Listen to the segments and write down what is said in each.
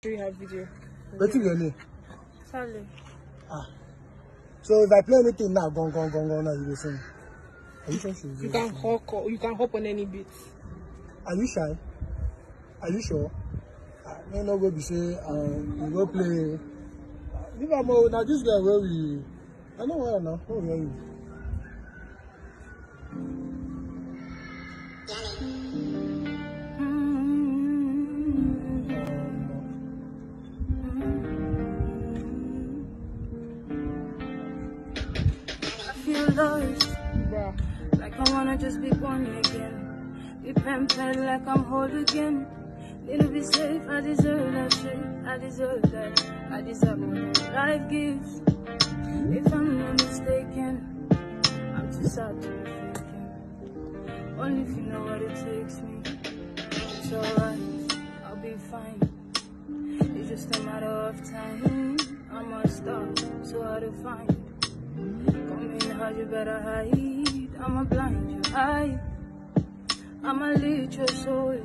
show you her video. wetin your name Sally. ah. So if i play anything now gong gong gong gong now you go sing are you sure she You can hop, you can hop on any beat. are you shy? Are you sure? Ah no no go be say um, you go play. Ah, leave am o na this girl wey we i no wan na no hear you. Lost, Bruh. like I wanna just be born again. Be pampered like I'm whole again. To be safe, I deserve that shit. I deserve that. I deserve what life gives. If I'm not mistaken, I'm too sad to be faking. Only if you know what it takes me. It's alright, I'll be fine. It's just a matter of time. I'm a star, so hard to find. Hard, you better hide. I'ma blind your eye. I'ma lead your soul.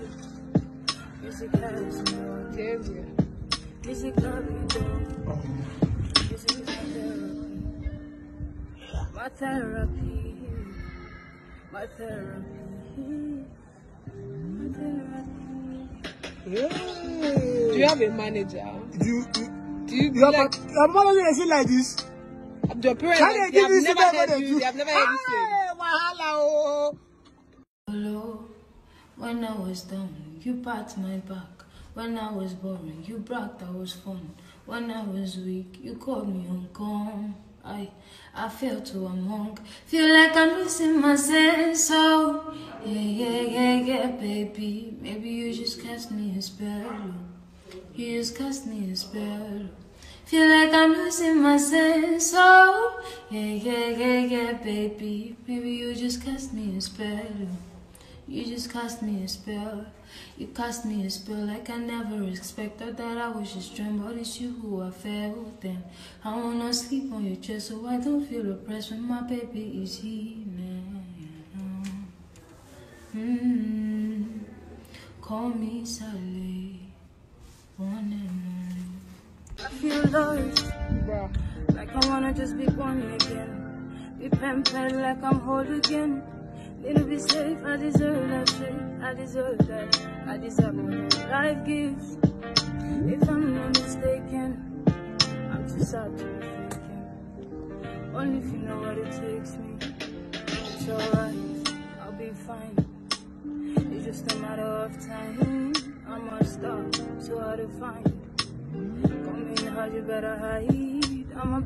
Music has me on. Damn you. Music love me though. Music is my therapy. My therapy. My therapy. My therapy. Yeah. Do you have a manager? do you you Do you your like pa your mother dey sing like this. Your parents? Can They they give have you never super heard you. They have never heard you wahala. Hello, when I was down, you pat my back. When I was boring, you bragged I was fun. When I was weak, you called me uncom. I, I fell to a monk. Feel like I'm losing my sense. So, yeah, yeah, yeah, yeah, baby. Maybe you just cast me a spell. You just cast me a spell. Feel like I'm losing my sense. Oh, yeah, yeah, yeah, yeah, baby. Maybe you just cast me a spell. You just cast me a spell. You cast me a spell like I never expected that I was just dream, but it's you who I fell then. I wanna sleep on your chest so I don't feel oppressed when my baby is here now. Mm, call me Sallè, Bruh. Like I wanna just be born again. Be pampered like I'm whole again. Need to be safe, I deserve that shit. I deserve that. I deserve what life gives. If I'm not mistaken, I'm too sad to be faking. Only if you know what it takes me. It's alright, I'll be fine. It's just a matter of time. I'm a star, so hard to find. Come in hard, you better hide. I'm a